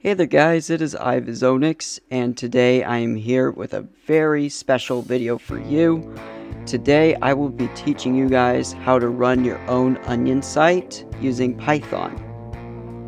Hey there guys, it is Ivazonix, and today I am here with a very special video for you. Today I will be teaching you guys how to run your own onion site using Python.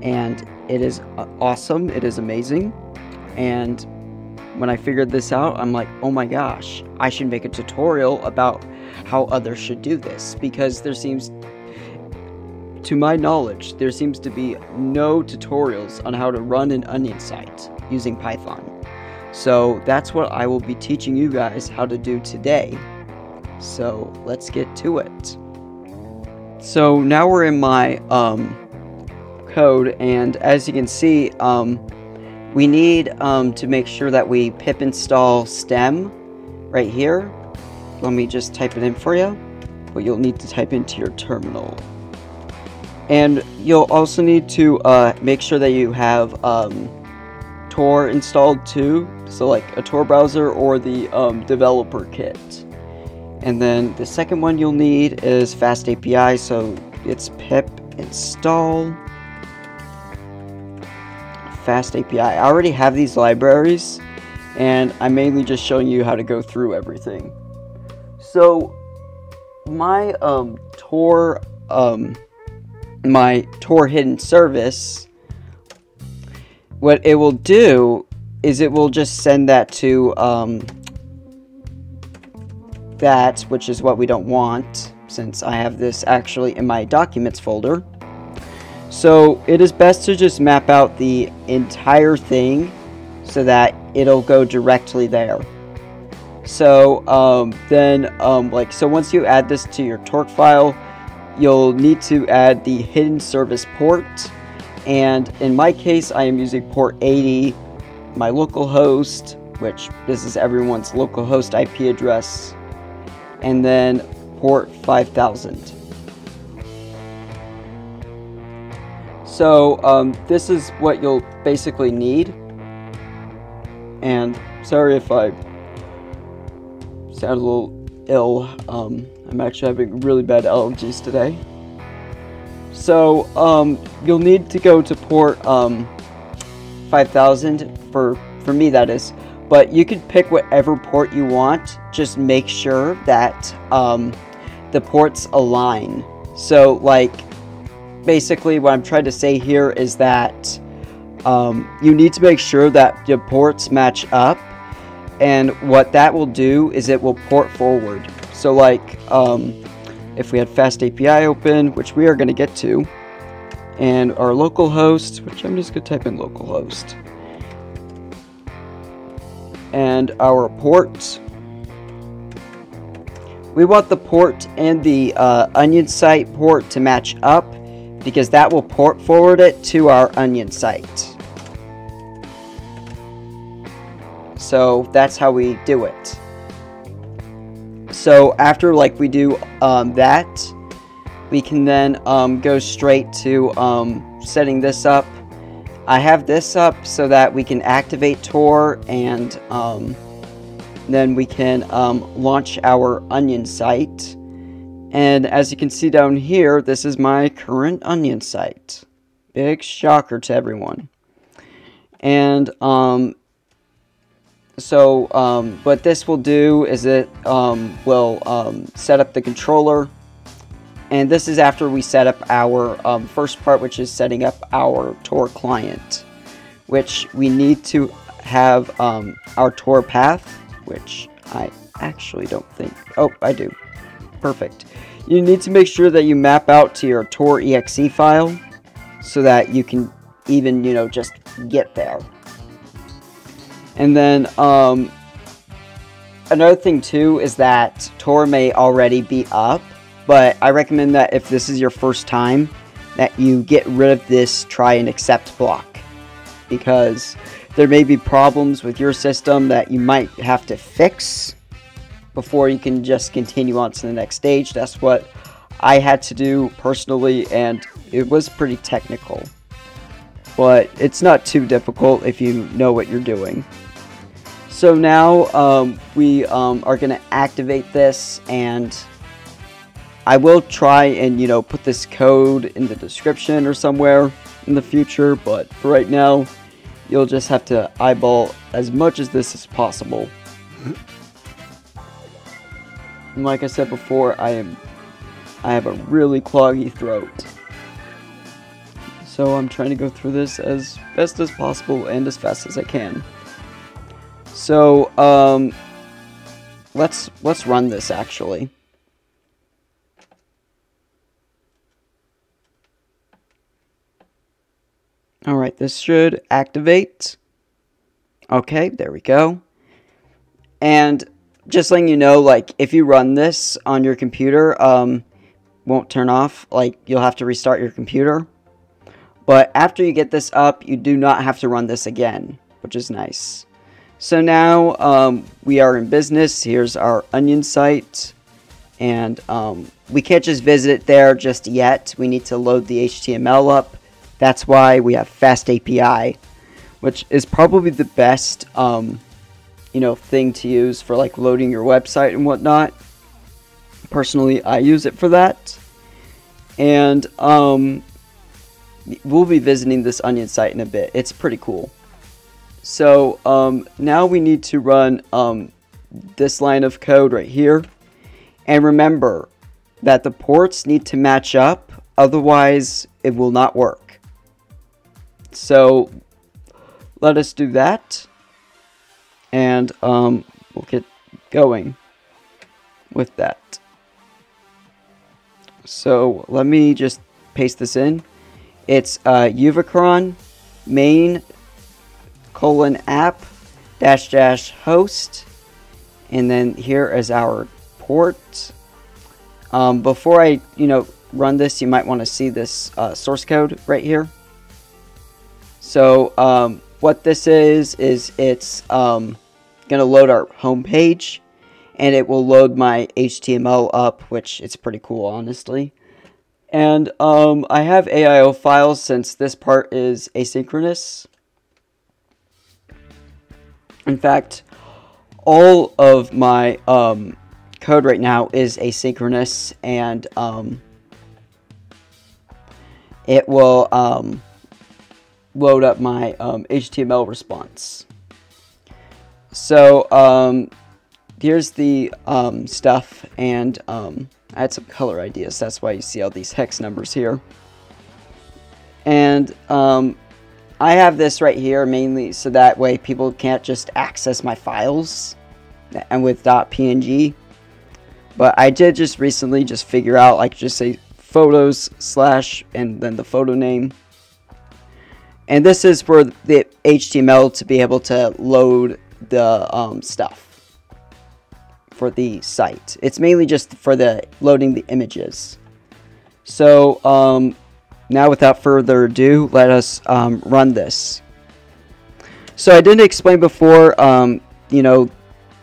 And it is awesome, it is amazing, and when I figured this out, I'm like, oh my gosh, I should make a tutorial about how others should do this, because there seems to my knowledge, there seems to be no tutorials on how to run an onion site using Python. So that's what I will be teaching you guys how to do today. So let's get to it. So now we're in my um, code, and as you can see, um, we need um, to make sure that we pip install stem right here. Let me just type it in for you. But you'll need to type into your terminal. And you'll also need to uh, make sure that you have um, Tor installed too, so like a Tor browser or the um, developer kit. And then the second one you'll need is Fast API, so it's pip install Fast API. I already have these libraries, and I'm mainly just showing you how to go through everything. So my um, Tor um, my Tor hidden service, what it will do is it will just send that to um, that, which is what we don't want, since I have this actually in my documents folder. So it is best to just map out the entire thing so that it'll go directly there. So um, then, um, like, so once you add this to your torrc file, you'll need to add the hidden service port. And in my case, I am using port 80, my local host, which this is everyone's local host IP address, and then port 5000. So um, this is what you'll basically need. And sorry if I sound a little ill. Um, I'm actually having really bad allergies today. So, um, you'll need to go to port um, 5000 for, for me that is. But you can pick whatever port you want. Just make sure that um, the ports align. So, like, basically what I'm trying to say here is that um, you need to make sure that your ports match up. And what that will do is it will port forward. So like, um, if we had Fast API open, which we are going to get to, and our local host, which I'm just going to type in localhost, and our port, we want the port and the uh, onion site port to match up because that will port forward it to our onion site. So that's how we do it. So after like we do um, that, we can then um, go straight to um, setting this up. I have this up so that we can activate Tor and um, then we can um, launch our onion site. And as you can see down here, this is my current onion site. Big shocker to everyone. And um, so um, what this will do is it um, will um, set up the controller. And this is after we set up our um, first part which is setting up our Tor client which we need to have um, our Tor path which I actually don't think oh I do. Perfect. You need to make sure that you map out to your Tor exe file so that you can even you know just get there and then, um, another thing too is that Tor may already be up, but I recommend that if this is your first time, that you get rid of this try and accept block. Because there may be problems with your system that you might have to fix before you can just continue on to the next stage. That's what I had to do personally, and it was pretty technical. But it's not too difficult if you know what you're doing. So now um, we um, are going to activate this and I will try and, you know, put this code in the description or somewhere in the future, but for right now, you'll just have to eyeball as much as this as possible. And like I said before, I am I have a really cloggy throat. So I'm trying to go through this as best as possible and as fast as I can. So, um, let's, let's run this actually. Alright, this should activate. Okay, there we go. And just letting you know, like, if you run this on your computer, um, won't turn off. Like, you'll have to restart your computer. But after you get this up, you do not have to run this again, which is nice. So now um, we are in business. Here's our onion site. And um, we can't just visit it there just yet. We need to load the HTML up. That's why we have Fast API, which is probably the best, um, you know, thing to use for like loading your website and whatnot. Personally, I use it for that. And um, we'll be visiting this onion site in a bit. It's pretty cool. So um, now we need to run um, this line of code right here. And remember that the ports need to match up, otherwise it will not work. So let us do that. And um, we'll get going with that. So let me just paste this in. It's uh, Uvicorn main colon app dash dash host. And then here is our port. Um, before I, you know, run this, you might want to see this uh, source code right here. So um, what this is, is it's um, going to load our home page and it will load my HTML up, which it's pretty cool, honestly. And um, I have AIO files since this part is asynchronous. In fact, all of my um, code right now is asynchronous and um, it will um, load up my HTML um, response. So um, here's the um, stuff and I had some color ideas. That's why you see all these hex numbers here. And um, I have this right here mainly so that way people can't just access my files and with .png. But I did just recently just figure out like just say photos slash and then the photo name. And this is for the HTML to be able to load the um, stuff for the site. It's mainly just for the loading the images. So um, now without further ado, let us um, run this. So I didn't explain before, um, you know,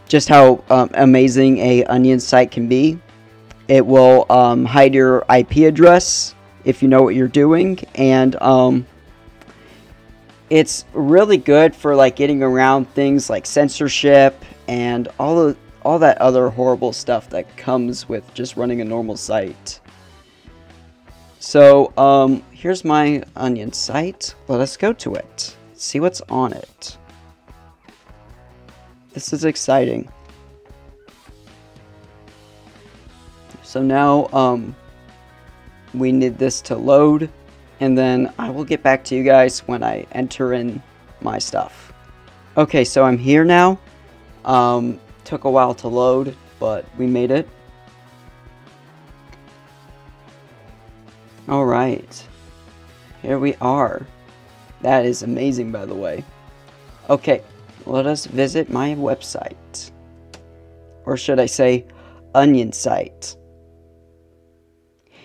just how um, amazing a Onion site can be. It will um, hide your IP address if you know what you're doing, and um, it's really good for like getting around things like censorship and all the all that other horrible stuff that comes with just running a normal site. So, um, here's my Onion site. Let us go to it. See what's on it. This is exciting. So now, um, we need this to load, and then I will get back to you guys when I enter in my stuff. Okay, so I'm here now. Um, Took a while to load, but we made it. Alright. Here we are. That is amazing, by the way. Okay, let us visit my website. Or should I say, onion site.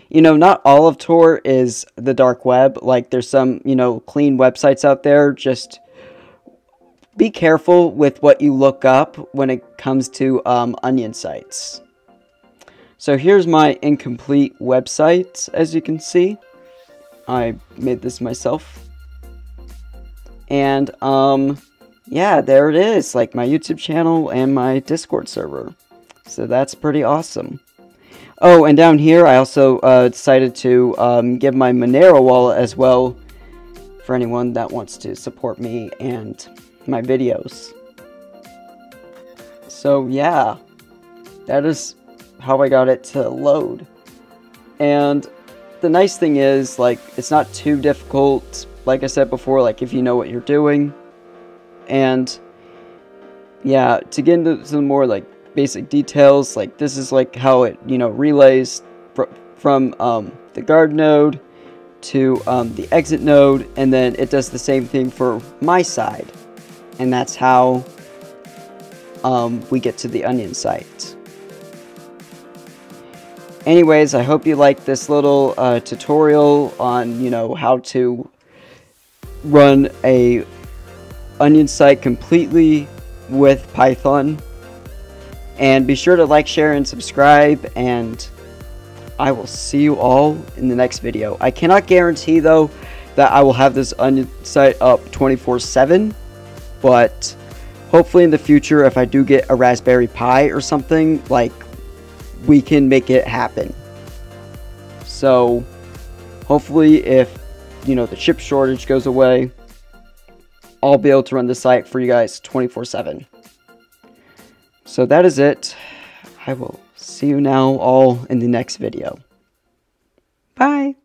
You know, not all of Tor is the dark web. Like, there's some, you know, clean websites out there. Just be careful with what you look up when it comes to um, onion sites. So here's my incomplete website, as you can see. I made this myself. And, um, yeah, there it is, like my YouTube channel and my Discord server. So that's pretty awesome. Oh, and down here I also uh, decided to um, give my Monero wallet as well for anyone that wants to support me and my videos. So yeah, that is how I got it to load. And the nice thing is, like, it's not too difficult, like I said before, like, if you know what you're doing. And, yeah, to get into some more, like, basic details, like, this is, like, how it, you know, relays fr from, um, the guard node to, um, the exit node, and then it does the same thing for my side. And that's how, um, we get to the onion site. Anyways, I hope you liked this little uh, tutorial on, you know, how to run a onion site completely with Python. And be sure to like, share, and subscribe, and I will see you all in the next video. I cannot guarantee, though, that I will have this onion site up 24-7, but hopefully in the future, if I do get a Raspberry Pi or something, like, we can make it happen. So, hopefully, if you know the chip shortage goes away, I'll be able to run the site for you guys 24 7. So, that is it. I will see you now all in the next video. Bye.